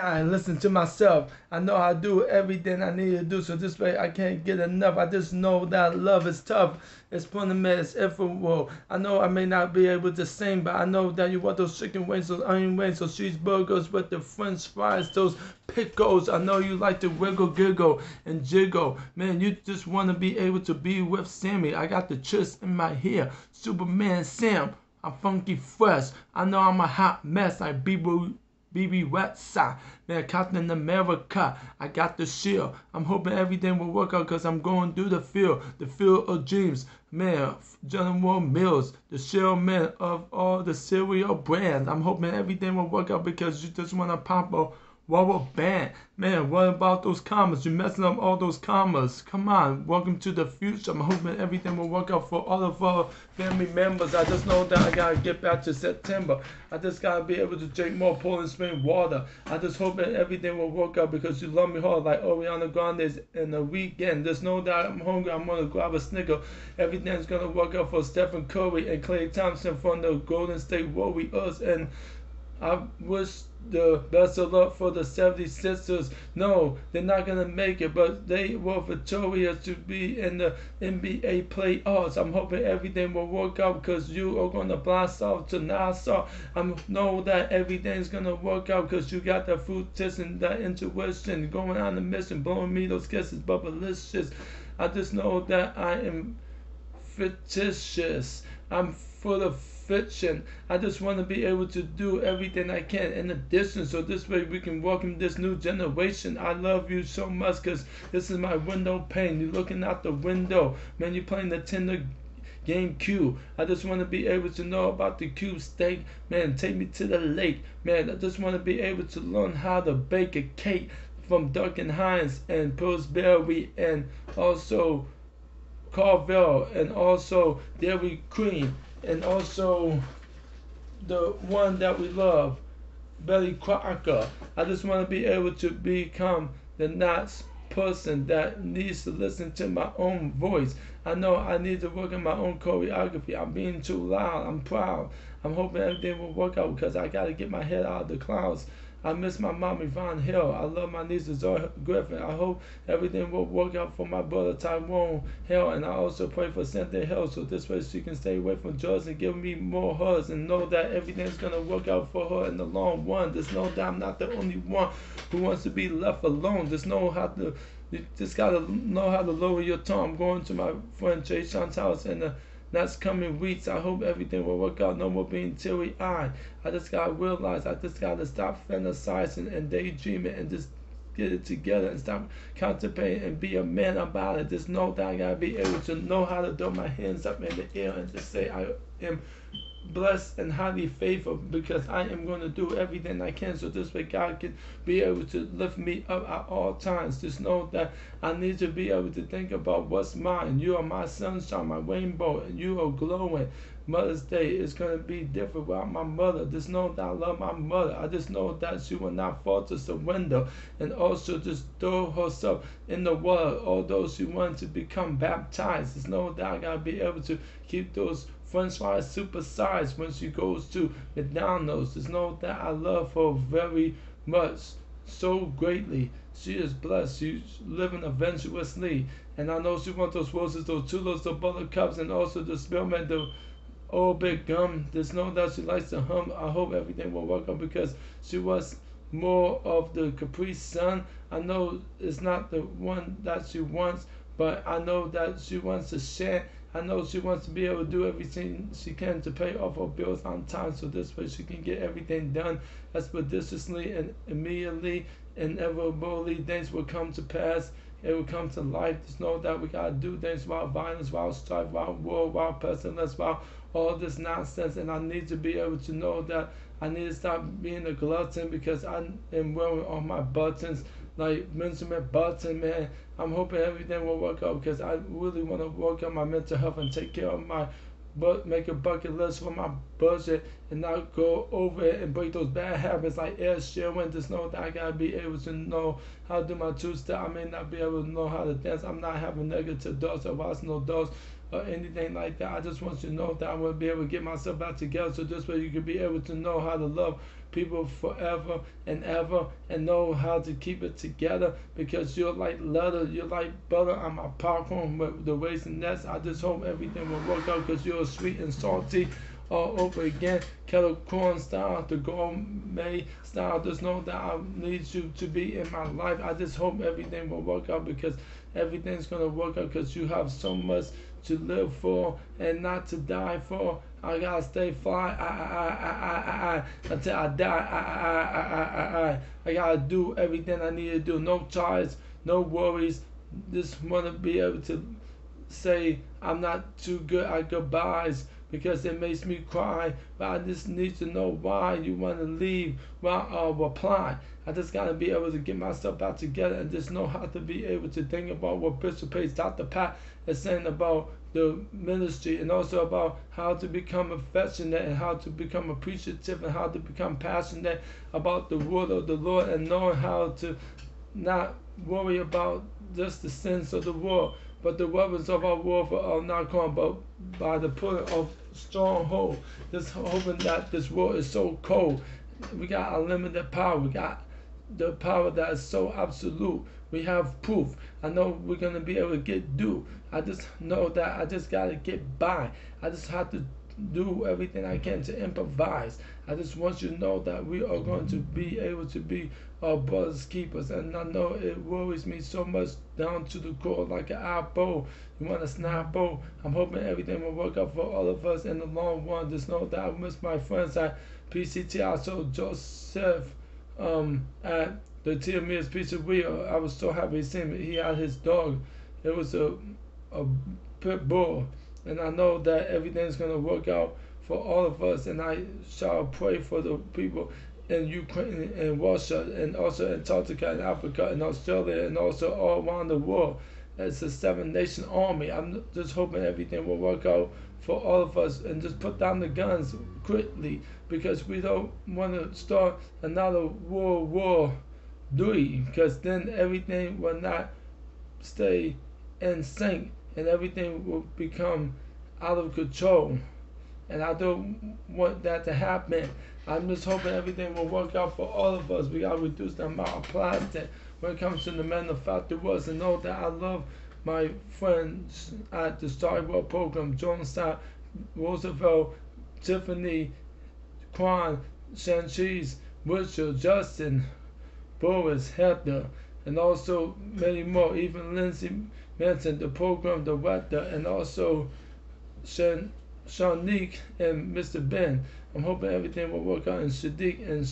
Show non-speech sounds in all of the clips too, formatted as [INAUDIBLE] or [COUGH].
gotta listen to myself. I know I do everything I need to do, so this way I can't get enough. I just know that love is tough. It's fundamental, it's everywhere. I know I may not be able to sing, but I know that you want those chicken wings, those onion wings, those cheeseburgers with the french fries, those pickles. I know you like to wiggle, giggle, and jiggle. Man, you just want to be able to be with Sammy. I got the chips in my hair. Superman Sam. I'm funky fresh. I know I'm a hot mess like BB BB Wetsa. Man, Captain America. I got the shield. I'm hoping everything will work out because I'm going through the field. The field of dreams. Man, General Mills. The shell man of all the cereal brands. I'm hoping everything will work out because you just want to pop a rubber band. Man, what about those commas? You're messing up all those commas. Come on, welcome to the future. I'm hoping everything will work out for all of our family members. I just know that I gotta get back to September. I just gotta be able to drink more Poland Spring water. I just hope that everything will work out because you love me hard like Ariana Grande's in the Weeknd. Just know that I'm hungry. I'm gonna grab a snicker. Everything's gonna work out for Stephen Curry and Klay Thompson from the Golden State Warriors and I wish the best of luck for the 76ers. No, they're not going to make it, but they were victorious to be in the NBA playoffs. I'm hoping everything will work out because you are going to blast off to NASA. I know that everything's going to work out because you got that food and that intuition going on the mission, blowing me those kisses, but. I just know that I am fictitious. I'm full of I just want to be able to do everything I can in addition so this way we can welcome this new generation. I love you so much because this is my window pane. You're looking out the window. Man, you're playing the tender game cube. I just want to be able to know about the cube steak. Man, take me to the lake. Man, I just want to be able to learn how to bake a cake from Duncan Hines and Pillsbury and also Carvel and also Dairy Queen and also the one that we love, Betty Crocker. I just want to be able to become the next person that needs to listen to my own voice. I know I need to work on my own choreography. I'm being too loud. I'm proud. I'm hoping everything will work out because I got to get my head out of the clouds. I miss my mom, Yvonne Hill. I love my niece, Zoe Griffin. I hope everything will work out for my brother, Tyrone Hill. And I also pray for Cynthia Hill so this way she can stay away from drugs and give me more hugs and know that everything's going to work out for her in the long run. Just know that I'm not the only one who wants to be left alone. Just know how to, you just got to know how to lower your tone. I'm going to my friend Jay Sean's house and the next coming weeks. I hope everything will work out. No more being teary eyed. I just gotta realize I just gotta stop fantasizing and daydreaming and just get it together and stop contemplating and be a man about it. Just know that I gotta be able to know how to throw my hands up in the air and just say I am blessed and highly favored because I am going to do everything I can so this way God can be able to lift me up at all times. Just know that I need to be able to think about what's mine. You are my sunshine, my rainbow, and you are glowing. Mother's Day is going to be different without my mother. Just know that I love my mother. I just know that she will not fall to surrender and also just throw herself in the water. Although she wants to become baptized, just know that I got to be able to keep those French fries supersized when she goes to McDonald's. Just know that I love her very much, so greatly. She is blessed. She's living adventurously. And I know she wants those roses, those chulos, the buttercups, and also the spearmint, the old big gum. Just know that she likes to hum. I hope everything will work out because she was more of the Capri Sun. I know it's not the one that she wants, but I know that she wants to share I know she wants to be able to do everything she can to pay off her bills on time so this way she can get everything done expeditiously and immediately. Inevitably, things will come to pass. It will come to life. Just know that we gotta do things without violence, without strife, without war, without pestilence, without all this nonsense. And I need to be able to know that I need to stop being a glutton because I am wearing all my buttons like Benjamin Button, man. I'm hoping everything will work out because I really want to work on my mental health and take care of my but make a bucket list for my budget and not go over it and break those bad habits like Ed Sheeran. Just know that I gotta be able to know how to do my two step. I may not be able to know how to dance. I'm not having negative thoughts or no thoughts or anything like that. I just want you to know that I'm gonna be able to get myself back together so this way you can be able to know how to love people forever and ever and know how to keep it together because you're like leather, you're like butter on my popcorn with the raisinets. I just hope everything will work out because you're sweet and salty all over again. Kettle corn style, the gourmet style. Just know that I need you to be in my life. I just hope everything will work out because everything's gonna work out because you have so much to live for and not to die for. I gotta stay fly. I, I, I, I, I, I, until I die. I, I, I, I, I, I, I gotta do everything I need to do. No charge, no worries. Just wanna be able to say I'm not too good at goodbyes because it makes me cry. But I just need to know why you want to leave, why uh, reply. I just got to be able to get myself back together and just know how to be able to think about what Bishop Pace, Dr. Pat is saying about the ministry and also about how to become affectionate and how to become appreciative and how to become passionate about the word of the Lord and knowing how to not worry about just the sins of the world but the weapons of our warfare are not come but by the pulling of stronghold. Just hoping that this world is so cold. We got unlimited power. We got the power that is so absolute. We have proof. I know we're gonna be able to get due. I just know that I just gotta get by. I just have to do everything I can to improvise. I just want you to know that we are going to be able to be our brothers keepers. And I know it worries me so much down to the core like an apple. You want a snap bow. I'm hoping everything will work out for all of us in the long run. Just know that I miss my friends at PCT. I saw Joseph um, at the Tiamir's Pizzeria. I was so happy to see him. He had his dog. It was a, a pit bull and I know that everything's going to work out for all of us. And I shall pray for the people in Ukraine and Russia and also Antarctica and Africa and Australia and also all around the world. It's a seven nation army. I'm just hoping everything will work out for all of us and just put down the guns quickly because we don't want to start another World War III because then everything will not stay in sync and everything will become out of control. And I don't want that to happen. I'm just hoping everything will work out for all of us. We gotta reduce the amount of plastic when it comes to the manufactured words and know that I love my friends at the Star World program, Jonestown, Roosevelt, Tiffany, Quan, Sanchez, Richard, Justin, Boris, Hector, and also many more, even Lindsay Manson, the program the director, and also Shan, Shanique and Mr. Ben. I'm hoping everything will work out. And Sadiq and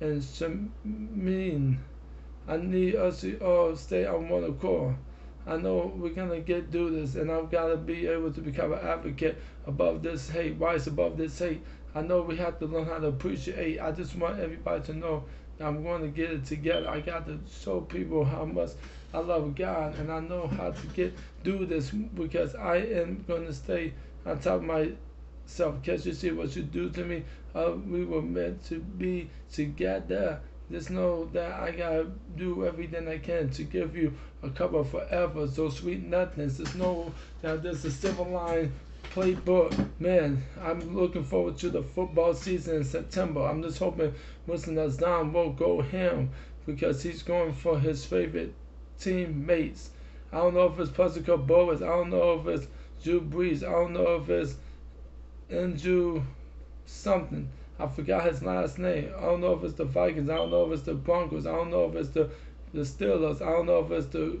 and Shamin, I need us to all stay on one accord. I know we're gonna get through this, and I've got to be able to become an advocate above this hate, rise above this hate. I know we have to learn how to appreciate. I just want everybody to know I'm going to get it together. I got to show people how much I love God and I know how to get do this because I am going to stay on top of myself. Can't you see what you do to me? Uh, we were meant to be together. Just know that I gotta do everything I can to give you a cup of forever. So sweet nothings. Just know that there's a civil line playbook. Man, I'm looking forward to the football season in September. I'm just hoping Winston Azam will go ham because he's going for his favorite teammates. I don't know if it's Plaxico Burress. I don't know if it's Drew Brees. I don't know if it's Andrew something. I forgot his last name. I don't know if it's the Vikings. I don't know if it's the Broncos. I don't know if it's the the Steelers. I don't know if it's the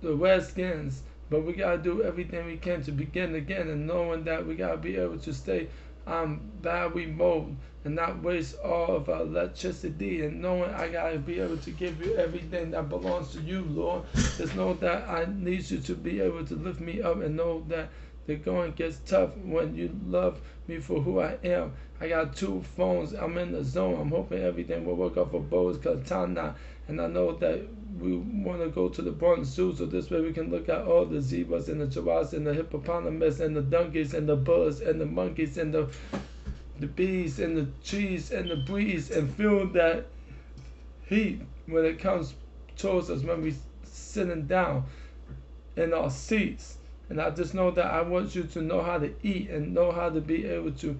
the Redskins. But we gotta do everything we can to begin again, and knowing that we gotta be able to stay um, battery mode and not waste all of our electricity and knowing I gotta be able to give you everything that belongs to you, Lord. Just know that I need you to be able to lift me up and know that the going gets tough when you love me for who I am. I got two phones. I'm in the zone. I'm hoping everything will work out for Boaz Katana. And I know that we want to go to the Bronx Zoo so this way we can look at all the zebras and the giraffes and the hippopotamus and the donkeys and the birds and the monkeys and the the bees and the trees and the breeze and feel that heat when it comes towards us when we sitting down in our seats. And I just know that I want you to know how to eat and know how to be able to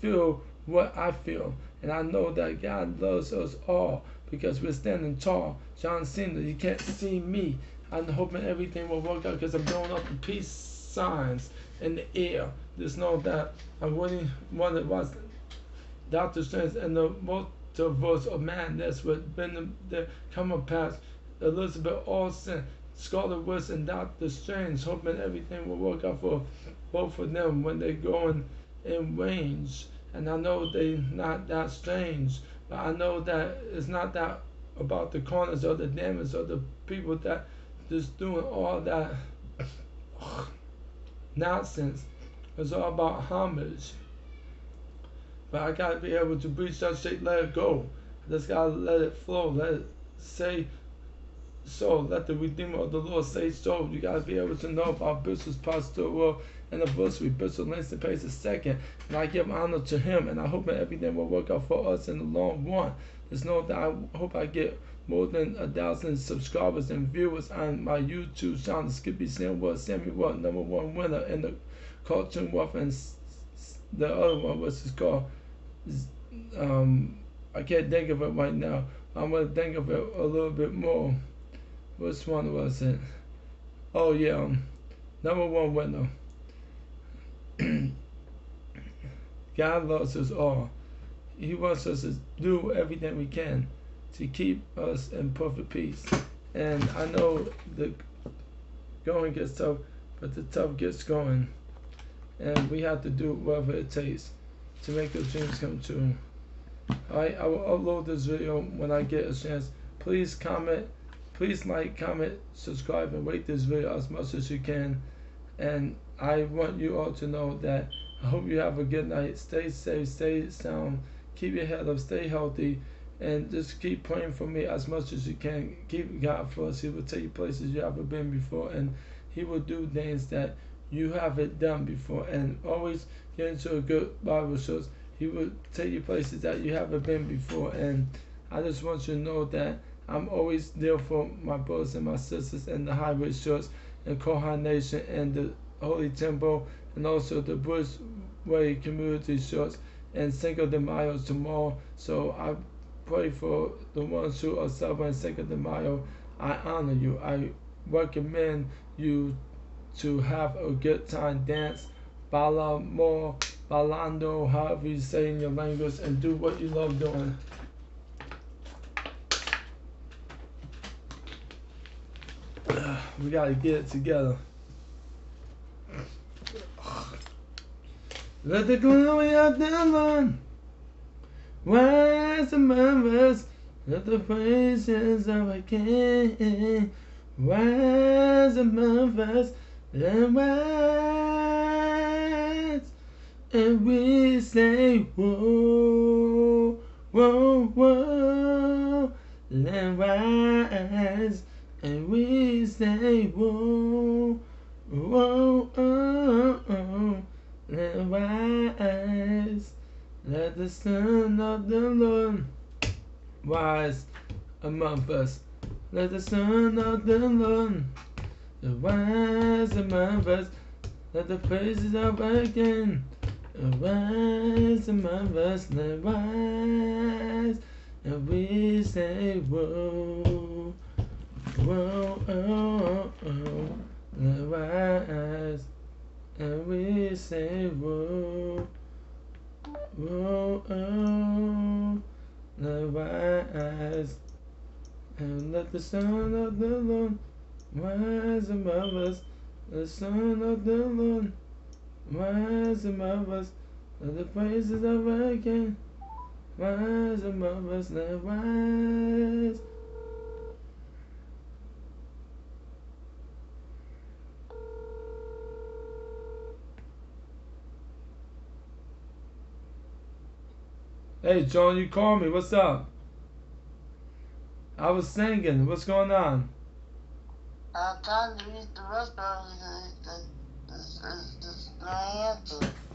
feel what I feel. And I know that God loves us all because we're standing tall. John Cena, you can't see me. I'm hoping everything will work out because I'm throwing up the peace signs in the air. Just know that i'm really wanted was Doctor Strange and the multiverse of madness with been the coming past Elizabeth Olsen, Scarlet Witch, and Doctor Strange, hoping everything will work out for both of them when they're going in range. And I know they're not that strange, I know that it's not that about the corners or the damage or the people that just doing all that [SIGHS] nonsense. It's all about homage. But I gotta be able to breathe that shit, let it go. I just gotta let it flow, let it say so. Let the Redeemer of the Lord say so. You gotta be able to know about Bishop's pastoral anniversary. Bishop Langston Pace second. And I give honor to him and I hope that everything will work out for us in the long run. Just know that I hope I get more than a thousand subscribers and viewers on my YouTube channel. Skippy was Sammy number one winner in the Cartoon Wolf and the other one was called um I can't think of it right now. I'm gonna think of it a little bit more. Which one was it? Oh yeah, um, number one winner. [CLEARS THROAT] God loves us all. He wants us to do everything we can to keep us in perfect peace. And I know the going gets tough, but the tough gets going. And we have to do whatever it takes to make those dreams come true. Alright, I will upload this video when I get a chance. Please comment, please like, comment, subscribe, and rate this video as much as you can. And I want you all to know that I hope you have a good night. Stay safe, stay sound, keep your head up, stay healthy and just keep praying for me as much as you can. Keep God first. He will take you places you haven't been before, and He will do things that you haven't done before. And always get into a good Bible church. He will take you places that you haven't been before. And I just want you to know that I'm always there for my brothers and my sisters and the Highway Church and Kohan Nation and the Holy Temple and also the Bushway Community Church and Cinco de Mayo tomorrow. So I pray for the ones who are celebrating Cinco de Mayo. I honor you. I recommend you to have a good time, dance, bala more, balando, however you say in your language, and do what you love doing. [SIGHS] We gotta get it together. Let the glory of the Lord rise among us. Let the praises of our King rise among us and rise. And we say, whoa, whoa, whoa, let rise. And we say, whoa, whoa, oh, oh, let rise. Let the Son of the Lord rise among us. Let the Son of the Lord rise among us. Let the praises of our rise among us. Let rise. And we say, Whoa, whoa, oh, oh, oh. Let rise. And we say, Whoa. Whoa, oh, let rise, and let the Son of the Lord rise above us. The Son of the Lord rise above us. Let the praises of our King rise above us. Let rise. Hey, John, you called me. What's up? I was singing. What's going on? I'm trying to read the rest of it. It's, it's, it's, it's, it's